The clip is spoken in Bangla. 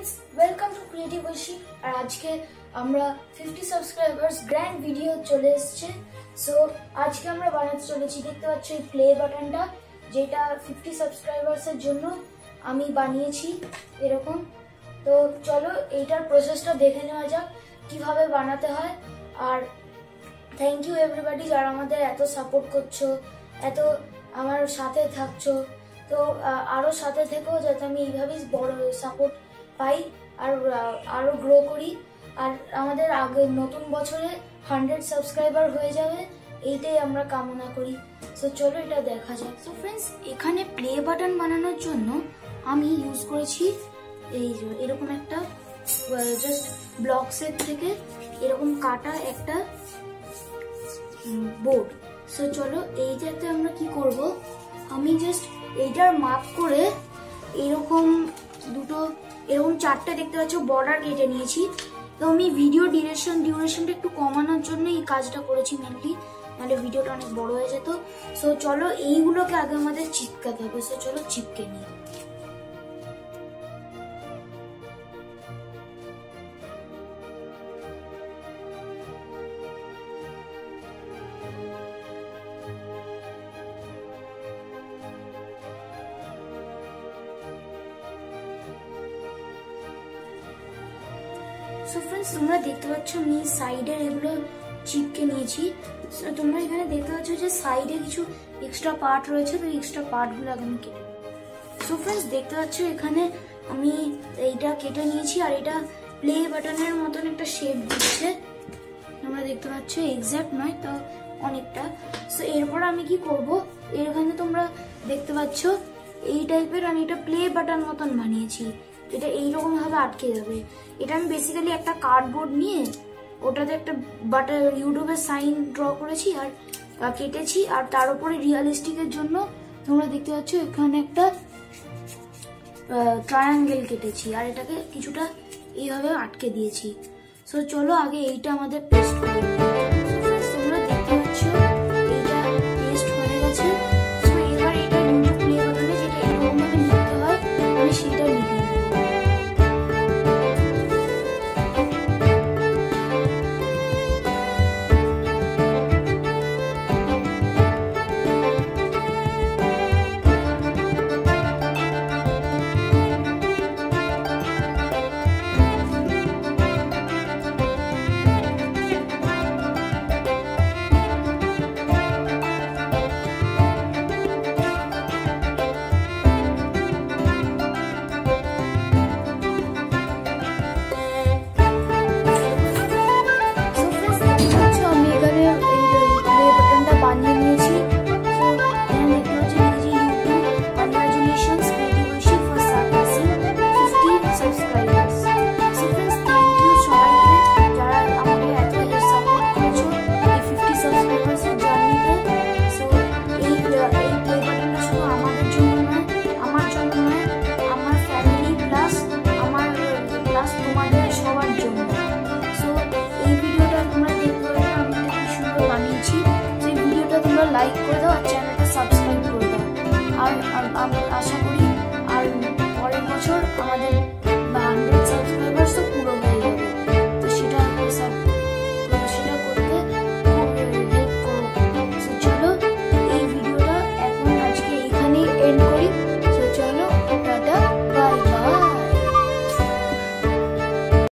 Friends welcome to creative Oishi আর আজকে আমরা ফিফটি সাবস্ক্রাইবার্স গ্র্যান্ড ভিডিও চলে এসছে। সো আজকে আমরা বানাতে চলেছি, দেখতে পাচ্ছ এই প্লে বাটনটা যেটা ফিফটি সাবস্ক্রাইবার্সের জন্য আমি বানিয়েছি এরকম। তো চলো, এইটার প্রসেসটা দেখে নেওয়া যাক, কীভাবে বানাতে হয়। আর থ্যাংক ইউ এভরিবাডি যারা আমাদের এত সাপোর্ট করছ, এত আমার সাথে থাকছো। তো আরও সাথে থেকেও যাতে আমি এইভাবেই বড় সাপোর্ট পাই আর আরও গ্রো করি। আর আমাদের আগে নতুন বছরে হান্ড্রেড সাবস্ক্রাইবার হয়ে যাবে, এইটাই আমরা কামনা করি। সো চলো এটা দেখা যাক। সো ফ্রেন্ডস এখানে প্লে বাটন বানানোর জন্য আমি ইউজ করেছি এই এরকম একটা জাস্ট ব্লক সেট থেকে এরকম কাটা একটা বোর্ড সো চলো এইটাতে আমরা কি করব? আমি জাস্ট এইটার মাপ করে এরকম দুটো এরকম চারটে দেখতে পাচ্ছ বর্ডার কেটে নিয়েছি। তো আমি ভিডিও ডিউরেশন ডিউরেশনটা একটু কমানোর জন্য এই কাজটা করেছি মেনলি নাহলে ভিডিওটা অনেক বড় হয়ে যেত। সো চলো, এইগুলোকে আগে আমাদের চিপকাতে হবে। সো চলো, চিপকে নিই। সো তোমরা দেখতে পাচ্ছ আমি সাইডের এগুলো চিপকে নিয়েছি। তোমরা এখানে দেখতে পাচ্ছ যে সাইডে কিছু এক্সট্রা পার্ট রয়েছে, তো এক্সট্রা পার্টগুলো আগে আমি কেটে সো ফ্রেন্ডস দেখতে পাচ্ছ এখানে আমি এইটা কেটে নিয়েছি, আর এটা প্লে বাটনের মতন একটা শেপ দিচ্ছে। তোমরা দেখতে পাচ্ছ এক্সাক্ট নয়, তো অনেকটা। সো এরপর আমি কি করব? এখানে তোমরা দেখতে পাচ্ছ, এই টাইপের আমি এটা প্লে বাটন মতন বানিয়েছি। এটা এইরকম ভাবে আটকে যাবে। এটা আমি বেসিক্যালি একটা কার্ডবোর্ড নিয়ে ওটাতে একটা বাটার ইউটিউবের সাইন ড্র করেছি আর কেটেছি আর তার উপরে রিয়ালিস্টিকের জন্য তোমরা দেখতে পাচ্ছ এখানে একটা ট্রায়াঙ্গেল কেটেছি আর এটাকে কিছুটা এইভাবে আটকে দিয়েছি। সো চলো আগে এইটা আমাদের পেস্ট করি